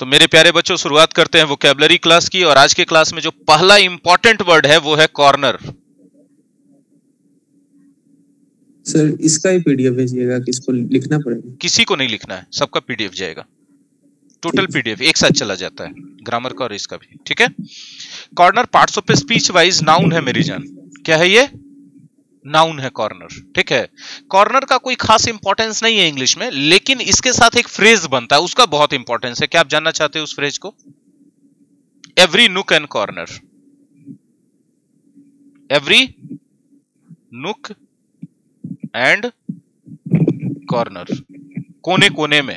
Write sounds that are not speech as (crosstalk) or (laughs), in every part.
तो मेरे प्यारे बच्चों शुरुआत करते हैं वोकेबलरी क्लास की और आज के क्लास में जो पहला इंपॉर्टेंट वर्ड है वो है कॉर्नर सर इसका ही पीडीएफ भेजिएगा कि इसको लिखना पड़ेगा? किसी को नहीं लिखना है सबका पीडीएफ जाएगा। टोटल पीडीएफ एक साथ चला जाता है ग्रामर का और इसका भी ठीक है? Corner parts of speech wise noun है मेरी जान। क्या है ये? नाउन है कॉर्नर ठीक है? कॉर्नर का कोई खास इंपॉर्टेंस नहीं है इंग्लिश में, लेकिन इसके साथ एक फ्रेज बनता है, उसका बहुत इंपॉर्टेंस है। क्या आप जानना चाहते हो उस फ्रेज को? Every nook and corner every nook and corner कोने कोने में।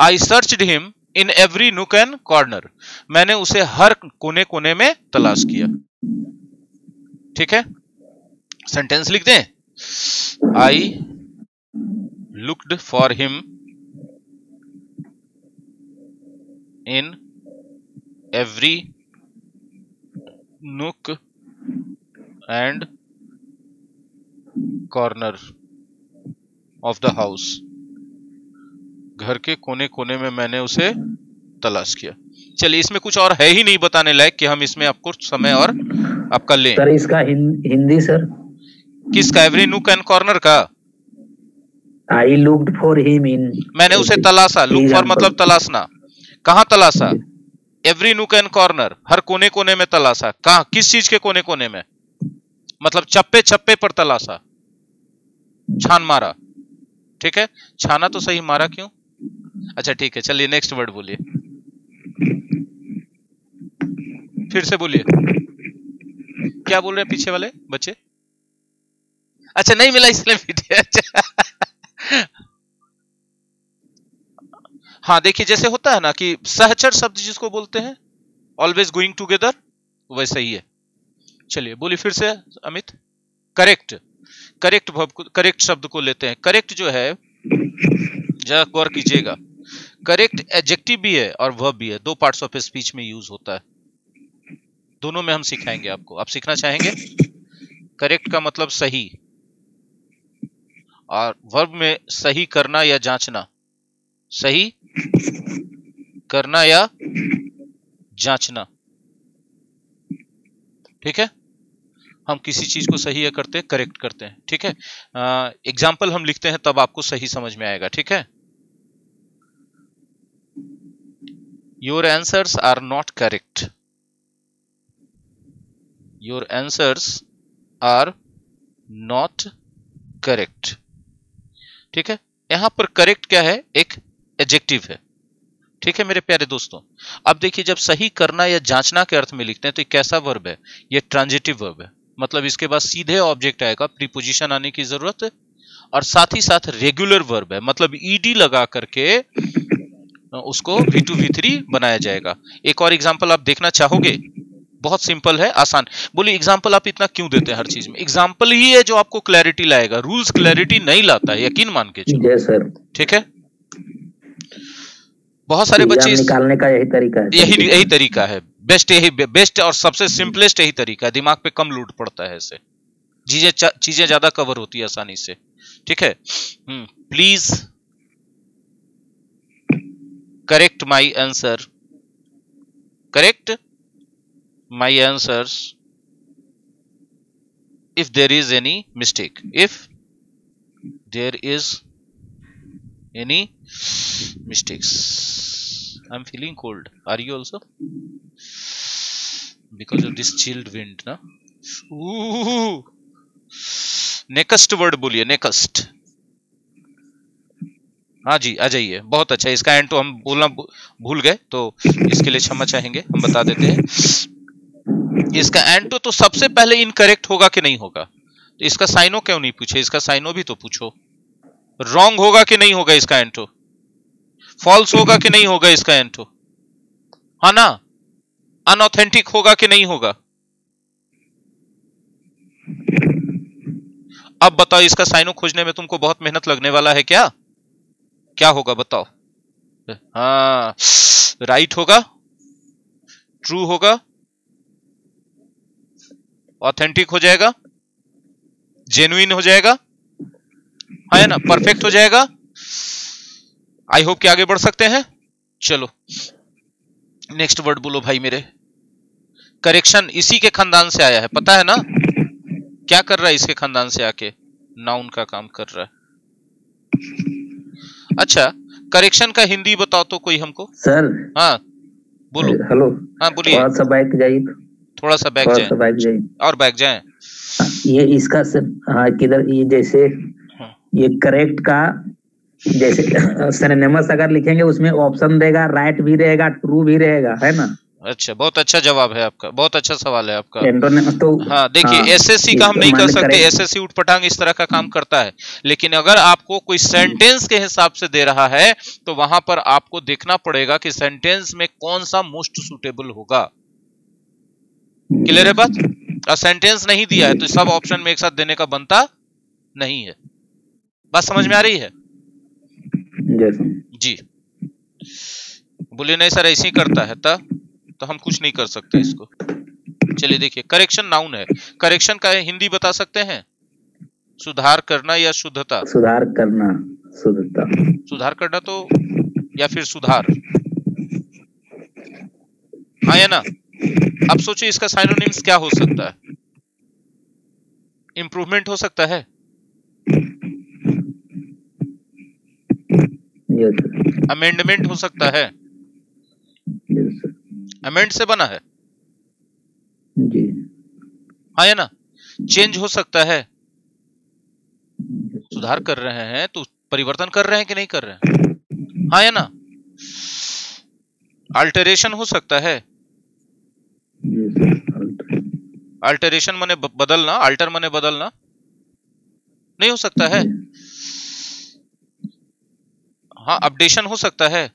I search him in every nook and corner मैंने उसे हर कोने कोने में तलाश किया। ठीक है? सेंटेंस लिख दें? I looked for him in every nook and corner of the house घर के कोने कोने में मैंने उसे तलाश किया। चलिए, इसमें कुछ और है ही नहीं बताने लायक कि हम इसमें आपको समय और आपका लें। सर, इसका हिंदी, सर? किसका? एवरी नुक एंड कॉर्नर का? I looked for him in मैंने उसे तलाशा। लुक फॉर मतलब तलाशना। कहा तलाशा? एवरी नुक एंड कॉर्नर हर कोने कोने में तलाशा। कहा? किस चीज़ के कोने कोने में? मतलब चप्पे चप्पे पर तलाशा। छान मारा। ठीक है? छाना तो सही मारा क्यों? अच्छा ठीक है चलिए नेक्स्ट वर्ड बोलिए। फिर से बोलिए। क्या बोल रहे हैं पीछे वाले? बच्चे? अच्छा नहीं मिला इसलिए वीडियो। अच्छा। हाँ देखिए, जैसे होता है ना कि सहचर शब्द जिसको बोलते हैं ऑलवेज गोइंग टूगेदर वैसे ही है। चलिए, बोलिए फिर से, अमित। करेक्ट करेक्ट करेक्ट शब्द को लेते हैं। करेक्ट जो है, जरा गौर कीजिएगा। करेक्ट एडजेक्टिव भी है और वर्ब भी है। दो पार्ट्स ऑफ़ स्पीच में यूज़ होता है। दोनों में हम सिखाएँगे आपको। आप सीखना चाहेंगे? करेक्ट का मतलब सही। और वर्ब में सही करना या जांचना? सही करना या जांचना? ठीक है? हम किसी चीज़ को सही या करते हैं करेक्ट करते हैं। ठीक है? एग्ज़ाम्पल हम लिखते हैं, तब आपको सही समझ में आएगा। ठीक है? Your answers are not correct your answers are not correct ठीक है? यहाँ पर करेक्ट क्या है? एक एजेक्टिव है। ठीक है मेरे प्यारे दोस्तों? अब देखिए, जब सही करना या जांचना के अर्थ में लिखते हैं तो कैसा वर्ब है? ये ट्रांजिटिव वर्ब है। मतलब इसके बाद सीधे ऑब्जेक्ट आएगा प्रीपोजिशन आने की ज़रूरत है, और साथ ही साथ रेगुलर वर्ब है। मतलब ईडी लगा करके उसको वी टू वी थ्री बनाया जाएगा। एक और एग्ज़ाम्पल आप देखना चाहोगे? बहुत सिंपल है आसान। बोलिए एग्ज़ाम्पल आप इतना क्यों देते हैं हर चीज़ में? एग्ज़ाम्पल ही है जो आपको क्लैरिटी लाएगा। रूल्स क्लैरिटी नहीं लाता है यकीन मान के चलो। सर ठीक है? बहुत सारे बच्चे निकालने का यही तरीका है। यही यही तरीका है। बेस्ट यही बेस्ट और सबसे सिंपलेस्ट यही तरीका है। दिमाग पे कम लूट पड़ता है इससे चीज़ें चीज़ें ज़्यादा कवर होती है आसानी से। ठीक है? Please correct my answer correct my answers if there is any mistake if there is any mistakes i'm feeling cold are you also because of this chilled wind na Ooh. Next word बोलिए next हाँ जी आ जाइए बहुत अच्छा इसका and तो हम बोलना भूल गए तो इसके लिए क्षमा चाहेंगे हम बता देते हैं इसका एंटो तो सबसे पहले इनकरेक्ट होगा कि नहीं होगा? तो इसका साइनो क्यों नहीं पूछे? इसका साइनो भी तो पूछो। रॉन्ग होगा कि नहीं होगा इसका एंटो फॉल्स होगा कि नहीं होगा इसका एंटो हा ना? अनऑथेंटिक होगा कि नहीं होगा? अब बताओ, इसका साइनो खोजने में तुमको बहुत मेहनत लगने वाला है क्या? क्या होगा बताओ? हाँ राइट होगा? ट्रू होगा? ऑथेंटिक हो जाएगा जेन्युइन हो जाएगा है ना परफेक्ट हो जाएगा। आई होप कि आगे बढ़ सकते हैं। चलो नेक्स्ट वर्ड बोलो भाई मेरे। करेक्शन इसी के खानदान से आया है पता है ना? क्या कर रहा है इसके खानदान से आके? नाउन का काम कर रहा है। अच्छा करेक्शन का हिंदी बताओ तो कोई हमको? सर हाँ बोलो। हेलो हाँ बोलिए। थोड़ा सा बैक जाए। और बैक जाए। ये इसका सर हाँ किधर ये जैसे हाँ। ये करेक्ट का जैसे (laughs) सिनेमस अगर लिखेंगे उसमें ऑप्शन देगा राइट भी रहेगा ट्रू भी रहेगा है ना? अच्छा बहुत अच्छा जवाब है आपका बहुत अच्छा सवाल है आपका। तो हाँ देखिए हाँ, एसएससी का हम नहीं कर सकते एसएससी उठपटांग इस तरह का काम करता है। लेकिन अगर आपको कोई सेंटेंस के हिसाब से दे रहा है तो वहाँ पर आपको देखना पड़ेगा कि सेंटेंस में कौन सा मोस्ट सुटेबल होगा। क्लियर है बात? और सेंटेंस नहीं दिया है तो सब ऑप्शन में एक साथ देने का बनता नहीं है। बात समझ में आ रही है? जी। बोलिए नहीं सर ऐसे ही करता है तब तो हम कुछ नहीं कर सकते इसको। चलिए देखिए करेक्शन नाउन है। करेक्शन का हिंदी बता सकते हैं? सुधार करना या शुद्धता? सुधार करना शुद्धता। सुधार करना तो या फिर सुधार? हाँ या ना? अब सोचिए इसका साइनोनिम्स क्या हो सकता है? इंप्रूवमेंट हो सकता है? यस सर अमेंडमेंट हो सकता है? यस सर अमेंड से बना है? जी। हाँ या ना? चेंज हो सकता है? सुधार कर रहे हैं तो परिवर्तन कर रहे हैं कि नहीं कर रहे हैं? हाँ या ना? अल्टरेशन हो सकता है? अल्टरेशन माने बदलना अल्टर माने बदलना। नहीं हो सकता है। हाँ अपडेशन हो सकता है।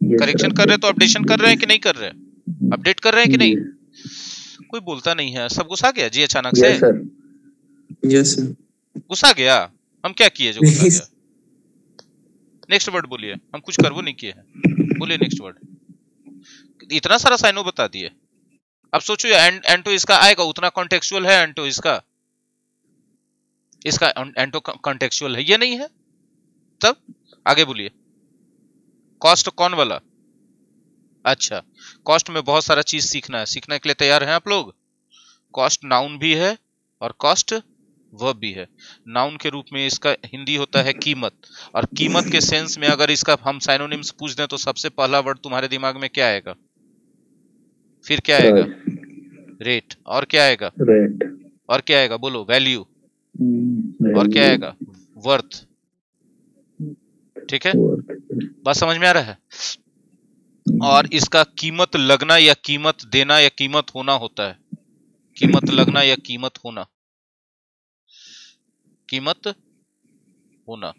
करेक्शन कर रहे तो अपडेशन कर रहे हैं कि नहीं कर रहे अपडेट कर रहे हैं कि नहीं? कोई बोलता नहीं है। सब गुस्सा गया जी अचानक से? यस सर यस सर गुस्सा गया? हम क्या किए जो गुस्सा गया? नेक्स्ट वर्ड बोलिए। हम कुछ कर वो नहीं किए हैं। बोलिए नेक्स्ट वर्ड इतना सारा साइनो बता दिए। अब सोचो एंड एंटो इसका आएगा, उतना कॉन्टेक्चुअल है एंटो इसका। इसका एंटो कॉन्टेक्चुअल है, ये नहीं है। तब आगे बोलिए। कॉस्ट कौन वाला? अच्छा कॉस्ट में बहुत सारा चीज़ सीखना है। सीखने के लिए तैयार हैं आप लोग? कॉस्ट नाउन भी है और कॉस्ट वर्ब भी है। नाउन के रूप में इसका हिंदी होता है कीमत। और कीमत के सेंस में अगर इसका हम साइनोनिम्स पूछ दें तो सबसे पहला वर्ड तुम्हारे दिमाग में क्या आएगा? फिर क्या आएगा? रेट और क्या आएगा? रेट और क्या आएगा? बोलो वैल्यू और क्या आएगा? वर्थ ठीक है? बात समझ में आ रहा है? और इसका कीमत लगना या कीमत देना या कीमत होना होता है। कीमत लगना या कीमत होना। कीमत होना।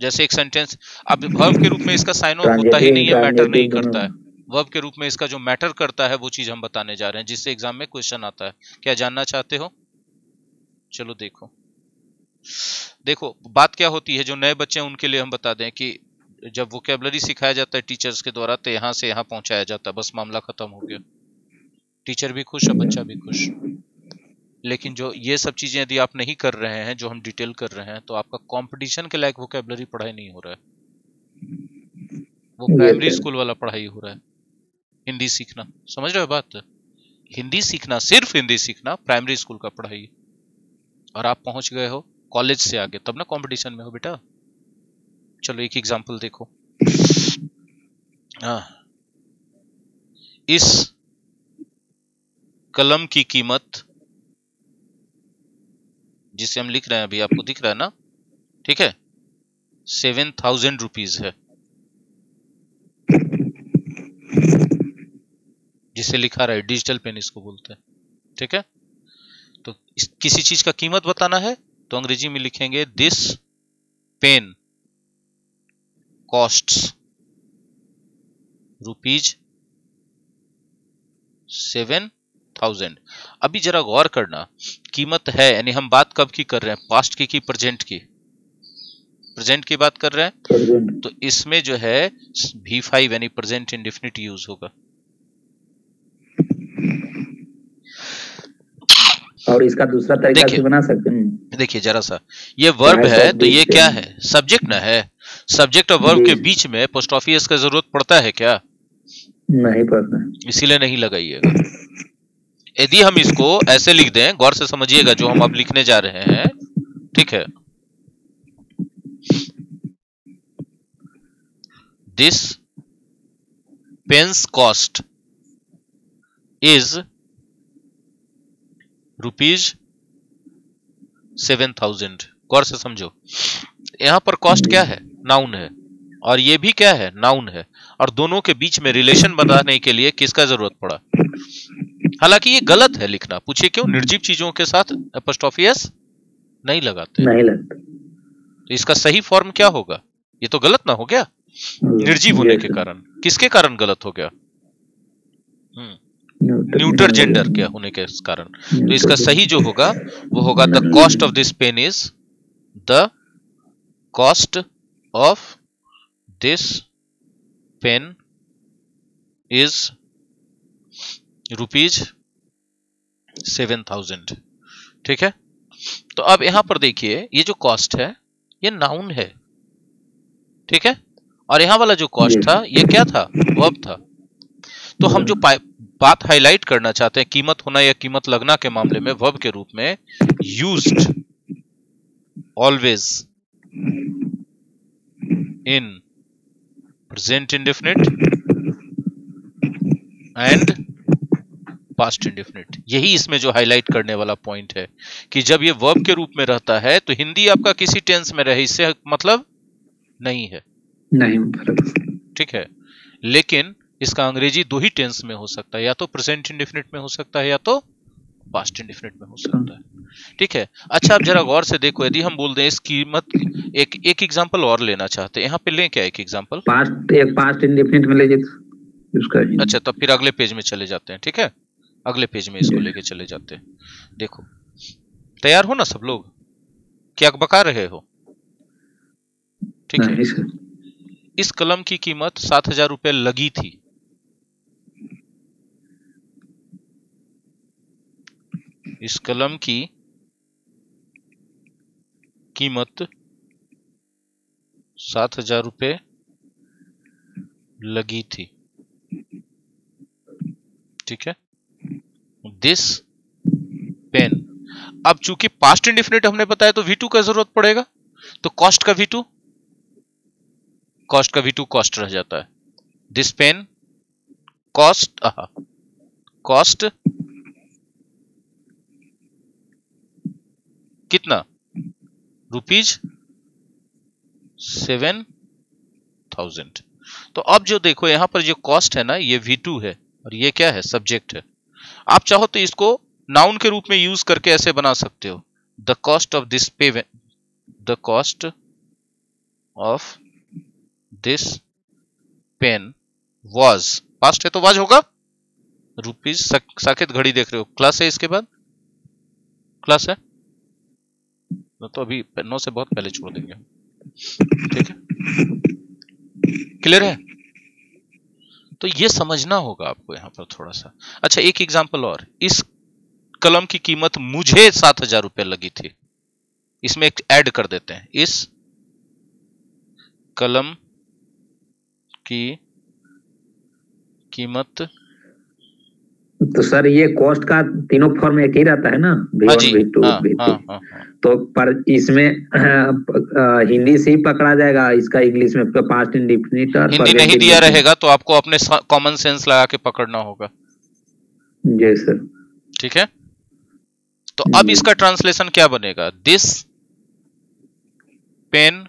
जैसे एक सेंटेंस अब वर्ब के रूप में इसका साइन ऑफ़ होता ही नहीं है मैटर नहीं करता है। वर्ब के रूप में इसका जो मैटर करता है वो चीज़ हम बताने जा रहे हैं जिससे एग्ज़ाम में क्वेश्चन आता है। क्या जानना चाहते हो? चलो देखो। देखो बात क्या होती है जो नए बच्चे हैं उनके लिए हम बता दें कि जब वोकेबलरी सिखाया जाता है टीचर्स के द्वारा तो यहाँ से यहाँ पहुँचाया जाता है। बस मामला खत्म हो गया। टीचर भी खुश और बच्चा भी खुश। लेकिन जो ये सब चीज़ें यदि आप नहीं कर रहे हैं जो हम डिटेल कर रहे हैं तो आपका कंपटीशन के लायक वोकेबलरी पढ़ाई नहीं हो रहा है। वो प्राइमरी स्कूल वाला पढ़ाई हो रहा है। हिंदी सीखना। समझ रहे हो बात? हिंदी सीखना, सिर्फ़ हिंदी सीखना प्राइमरी स्कूल का पढ़ाई। और आप पहुँच गए हो कॉलेज से आगे। तब ना कंपटीशन में हो बेटा। चलो एक एग्जांपल देखो। हाँ। इस कलम की कीमत, जिसे हम लिख रहे हैं, अभी आपको दिख रहा है ना? ठीक है? सेवन थाउज़ेंड रुपीज़ है। जिसे लिखा रहा है डिजिटल पेन इसको बोलते हैं। ठीक है? तो इस, किसी चीज़ का कीमत बताना है तो अंग्रेज़ी में लिखेंगे this pen costs rupees seven thousand अभी जरा गौर करना कीमत है यानी हम बात कब की कर रहे हैं? पास्ट की की प्रेजेंट की? प्रेजेंट की बात कर रहे हैं? तो इसमें जो है भी फाइव यानी प्रेजेंट इंडिफिनिट यूज़ होगा। और इसका दूसरा तरीका भी बना सकते हैं। देखिए जरा सा ये वर्ब है तो ये क्या है। सब्जेक्ट ना है। सब्जेक्ट और वर्ब के बीच में पोस्ट ऑफ़िस का ज़रूरत पड़ता है क्या? नहीं पड़ता। इसीलिए नहीं लगाइएगा। यदि हम इसको ऐसे लिख दें गौर से समझिएगा जो हम अब लिखने जा रहे हैं। ठीक है। This pens cost is rupees seven thousand गौर से समझो। यहाँ पर कॉस्ट क्या है? नाउन है। और ये भी क्या है? नाउन है। और दोनों के बीच में रिलेशन बनाने के लिए किसका ज़रूरत पड़ा? हालाँकि ये गलत है लिखना। पूछिए क्यों? निर्जीव चीज़ों के साथ अपोस्ट्रोफियस नहीं लगाते। नहीं लगता। तो इसका सही फॉर्म क्या होगा? ये तो गलत ना हो गया? निर्जीव होने के कारण। किसके कारण गलत हो गया? हम्म, न्यूटर जेंडर के होने के कारण। तो इसका सही जो होगा वो होगा the cost of this pen is the cost of this pen is rupees seven thousand ठीक है? तो अब यहाँ पर देखिए ये जो कॉस्ट है ये नाउन है। ठीक है? और यहाँ वाला जो कॉस्ट था ये क्या था? वर्ब था। तो हम जो बात हाईलाइट करना चाहते हैं कीमत होना या कीमत लगना के मामले में वर्ब के रूप में used always in present indefinite and past indefinite यही इसमें जो हाईलाइट करने वाला पॉइंट है कि जब ये वर्ब के रूप में रहता है तो हिंदी आपका किसी टेंस में रहे इससे मतलब नहीं है। नहीं ठीक है? लेकिन इसका अंग्रेज़ी दो ही टेंस में हो सकता है या तो प्रेजेंट इंडेफिनिट में हो सकता है या तो पास्ट इंडेफिनिट में हो सकता है। ठीक है? अच्छा आप जरा गौर से देखो यदि हम बोल दें इस कीमत एक एक एग्जांपल और लेना चाहते हैं। यहाँ पे लें क्या एक एग्जांपल पास्ट एक पास्ट इंडेफिनिट में लीजिए तो उसका अच्छा तब फिर अगले पेज में चले जाते हैं ठीक है? अगले पेज में इसको लेके चले जाते हैं। देखो तैयार हो ना सब लोग? क्या बका रहे हो? ठीक है। इस कलम की कीमत सात हज़ार रुपये लगी थी। इस कलम की कीमत सात हज़ार रुपये लगी थी। ठीक है? दिस पेन अब चूँकि पास्ट इंडिफिनिट हमने बताया तो V2 का ज़रूरत पड़ेगा तो कॉस्ट का V2 कॉस्ट का V2 कॉस्ट रह जाता है। दिस पेन कॉस्ट कॉस्ट कितना? Rupees seven thousand. तो अब जो देखो, यहाँ पर जो कॉस्ट है ना, ये V2 है और ये क्या है? सब्जेक्ट है। आप चाहो तो इसको नाउन के रूप में यूज़ करके ऐसे बना सकते हो। The cost of this pay the cost of this pen was past है तो वाज होगा। रुपीज़ साकेत घड़ी देख रहे हो। क्लास है इसके बाद? क्लास है? न तो अभी नौ से बहुत पहले छोड़ देंगे। ठीक है? क्लियर है? तो ये समझना होगा आपको यहाँ पर थोड़ा सा अच्छा एक एग्जांपल और। इस कलम की कीमत मुझे सात हज़ार रुपये लगी थी। इसमें एक ऐड कर देते हैं। इस कलम की कीमत तो सर ये कॉस्ट का तीनों फॉर्म एक ही रहता है ना? वी हाँ one V two V three तो पर इसमें हिंदी से ही पकड़ा जाएगा इसका इंग्लिश में पास्ट इंडिफिनिट और हिंदी नहीं दिया। रहेगा तो आपको अपने कॉमन सेंस लगा के पकड़ना होगा। जी सर ठीक है? तो अब इसका ट्रांसलेशन क्या बनेगा? दिस पेन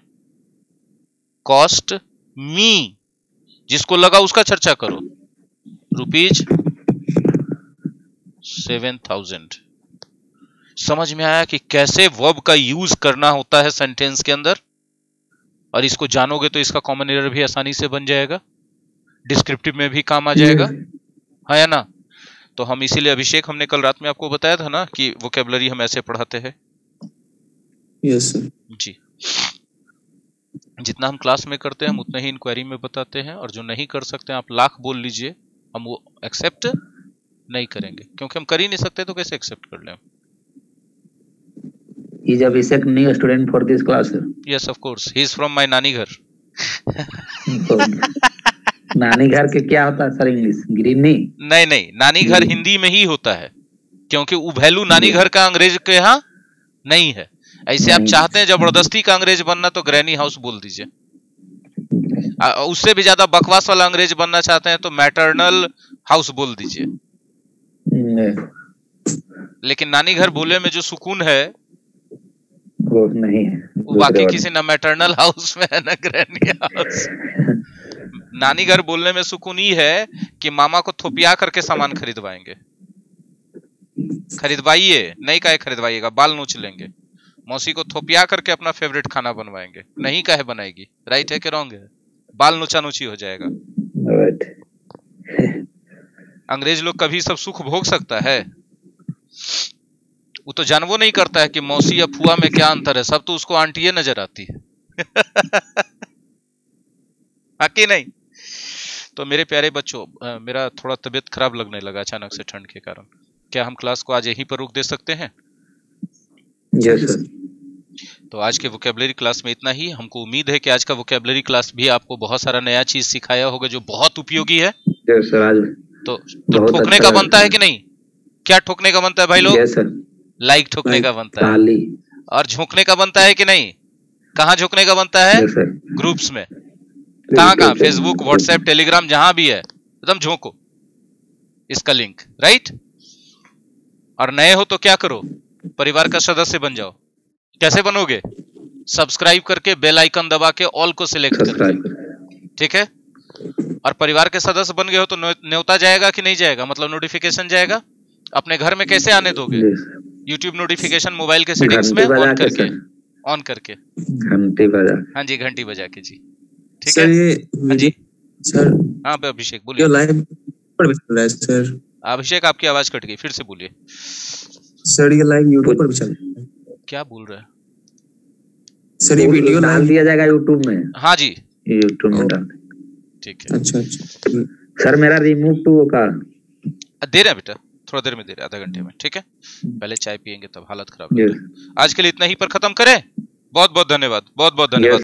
कॉस्ट मी जिसको लगा उसका चर्चा करो। Rupees seven thousand. समझ में आया कि कैसे वर्ब का यूज़ करना होता है सेंटेंस के अंदर? और इसको जानोगे तो इसका कॉमन एरर भी आसानी से बन जाएगा। डिस्क्रिप्टिव में भी काम आ जाएगा। है या ना? तो हम इसीलिए अभिषेक हमने कल रात में आपको बताया था ना कि वोकेबलरी हम ऐसे पढ़ाते हैं। Yes sir ji. जितना हम क्लास में करते हैं हम उतना ही इंक्वायरी में बताते हैं और जो नहीं कर सकते हैं आप लाख बोल लीजिए। हम वो एक्सेप्ट नहीं करेंगे। क्योंकि हम कर ही नहीं सकते तो कैसे एक्सेप्ट कर लें is Abhishek new student for this class yes of course he. Is from my नानी घर। (laughs) नानी घर के क्या होता है सर इंग्लिश गिरिनी नहीं? नहीं नानी घर। हिंदी में ही होता है। क्योंकि उभैलू नानी घर का अंग्रेज़ के यहाँ नहीं है। ऐसे आप चाहते हैं ज़बरदस्ती का अंग्रेज़ बनना तो ग्रैनी हाउस बोल दीजिए। उससे भी ज़्यादा बकवास वाला अंग्रेज़ बनना चाहते हैं तो मैटरनल हाउस बोल दीजिए। लेकिन नानी घर बोले में जो सुकून है वो नहीं है। वो बाकी किसी ना मैटरनल हाउस में है ना ग्रैनी हाउस नानी घर बोलने में सुकून ही है कि मामा को थोपिया करके सामान खरीदवाएँगे। खरीदवाइए नहीं कहे खरीदवाइएगा बाल नोच लेंगे। मौसी को थोपिया करके अपना फेवरेट खाना बनवाएँगे। नहीं कहे बनाएगी। राइट है कि रॉन्ग है? बाल नोचा नोची हो जाएगा. अंग्रेज़ लोग कभी सब सुख भोग सकता है। वो तो जानवो नहीं करता है कि मौसी या फुआ में क्या अंतर है सब तो उसको आंटिये नज़र आती है। (laughs) बाकी नहीं। तो मेरे प्यारे बच्चों मेरा थोड़ा तबीयत खराब लगने लगा अचानक से ठंड के कारण। क्या हम क्लास को आज यहीं पर रोक दे सकते हैं? Yes, तो आज के वोकेबलरी क्लास में इतना ही। हमको उम्मीद है कि आज का वोकेबलरी क्लास भी आपको बहुत सारा नया चीज़ सिखाया होगा जो बहुत उपयोगी है। Yes, sir. आज तो तो ठोकने अच्छा का बनता है कि नहीं? क्या ठोकने का बनता है भाई लोग? लाइक ठोकने का बनता है। और झोंकने का बनता है कि नहीं? कहाँ झोंकने का बनता है? ग्रुप्स में। कहाँ कहाँ? फेसबुक व्हाट्सएप टेलीग्राम जहाँ भी है। एकदम झोंको इसका लिंक राइट और नए हो तो क्या करो? परिवार का सदस्य बन जाओ। कैसे बनोगे? सब्सक्राइब करके बेल आइकन दबा के ऑल को सिलेक्ट करके ठीक है? और परिवार के सदस्य बन गए हो तो न्यो- न्योता जाएगा कि नहीं जाएगा? मतलब नोटिफिकेशन जाएगा? अपने घर में कैसे आने दोगे? यूट्यूब नोटिफिकेशन मोबाइल के सेटिंग्स में ऑन करके ऑन करके। घंटी बजा। हाँ जी घंटी बजा के जी। ठीक है? हाँ जी। सर हाँ अभिषेक बोलिए। लाइव पर चल रहा है सर अभिषेक आपकी आवाज़ कट गई फिर से बोलिए। सर ये लाइव यूट्यूब पर भी चल रहा है। क्या बोल रहे हैं? सर ये वीडियो डाल दिया जाएगा यूट्यूब में। हाँ जी। यूट्यूब में डाल ठीक है। अच्छा अच्छा। सर मेरा रिमूव टू का। दे रहे हैं बेटा थोड़ा देर में दे रहे हैं आधा घंटे में ठीक है? पहले चाय पियेंगे तब हालत खराब। आज के लिए इतना ही पर खत्म करें। बहुत बहुत धन्यवाद बहुत बहुत धन्यवाद।